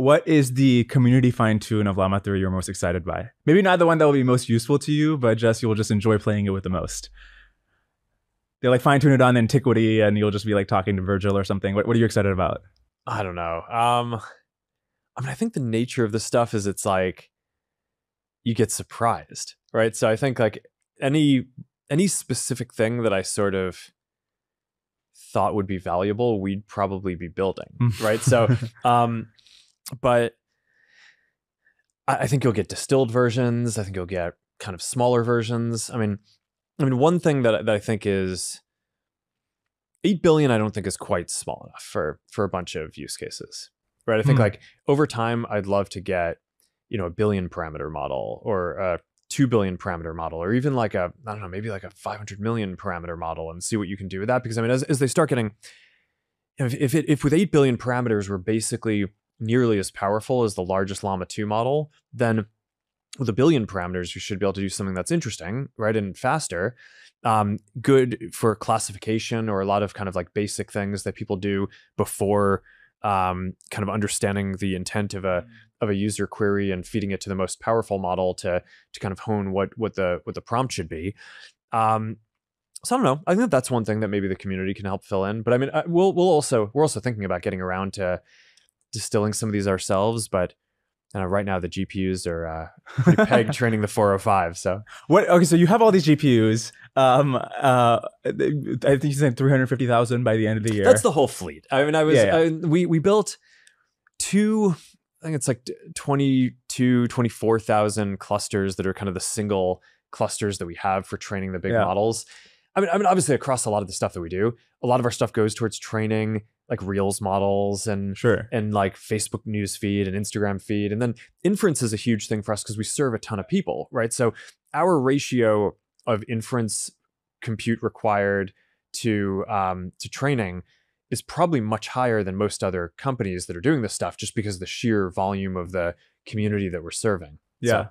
what is the community fine tune of Llama 3 you're most excited by? Maybe not the one that will be most useful to you, but just you'll just enjoy playing it with the most. They like fine tune it on antiquity and you'll just be like talking to Virgil or something. What, what are you excited about? I don't know. Um, I mean, I think the nature of the stuff is it's like you get surprised, right? So I think like any any specific thing that I sort of thought would be valuable, we'd probably be building, right? So, um, but I, I think you'll get distilled versions. I think you'll get kind of smaller versions. I mean, I mean, one thing that, that I think is eight billion. I don't think is quite small enough for for a bunch of use cases, right? I think Hmm. like over time, I'd love to get you know a billion parameter model or a two billion parameter model, or even like a I don't know, maybe like a five hundred million parameter model, and see what you can do with that. Because I mean, as as they start getting if if, it, if with 8 billion parameters we're basically nearly as powerful as the largest llama 2 model then with a billion parameters you should be able to do something that's interesting right and faster um, good for classification or a lot of kind of like basic things that people do before um, kind of understanding the intent of a of a user query and feeding it to the most powerful model to to kind of hone what what the what the prompt should be um, so I don't know. I think that that's one thing that maybe the community can help fill in. But I mean, I- we'll we'll also we're also thinking about getting around to distilling some of these ourselves. But uh, right now the GPUs are uh, pegged training the 405. So What? Okay, so you have all these GPUs. Um, uh, I think you said three hundred fifty thousand by the end of the year. that's the whole fleet. I mean, I was Yeah, I, we we built two. I think it's like 22, 24,000 clusters that are kind of the single clusters that we have for training the big Yeah. models. I mean, I mean, obviously across a lot of the stuff that we do, a lot of our stuff goes towards training like Reels models and sure. and like Facebook news feed and Instagram feed. And then inference is a huge thing for us because we serve a ton of people, right? So our ratio of inference compute required to um, to training is probably much higher than most other companies that are doing this stuff just because of the sheer volume of the community that we're serving. Yeah. So,